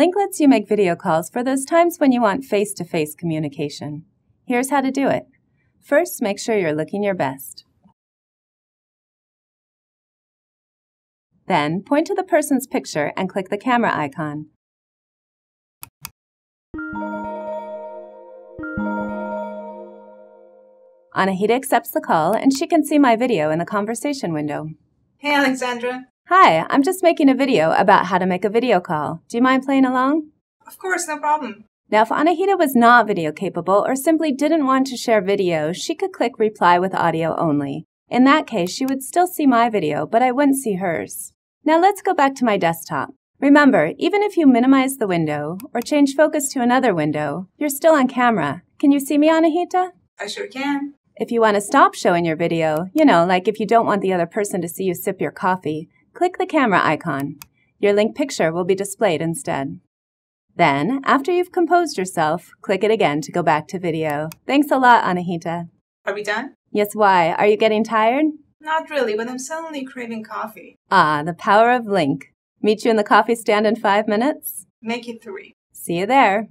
Lync lets you make video calls for those times when you want face to face communication. Here's how to do it. First, make sure you're looking your best. Then, point to the person's picture and click the camera icon. Anahita accepts the call and she can see my video in the conversation window. Hey, Alexandra. Hi, I'm just making a video about how to make a video call. Do you mind playing along? Of course, no problem. Now, if Anahita was not video capable or simply didn't want to share video, she could click reply with audio only. In that case, she would still see my video, but I wouldn't see hers. Now let's go back to my desktop. Remember, even if you minimize the window or change focus to another window, you're still on camera. Can you see me, Anahita? I sure can. If you want to stop showing your video, you know, like if you don't want the other person to see you sip your coffee, click the camera icon. Your Lync picture will be displayed instead. Then, after you've composed yourself, click it again to go back to video. Thanks a lot, Anahita. Are we done? Yes, why? Are you getting tired? Not really, but I'm suddenly craving coffee. Ah, the power of Lync. Meet you in the coffee stand in five minutes? Make it three. See you there.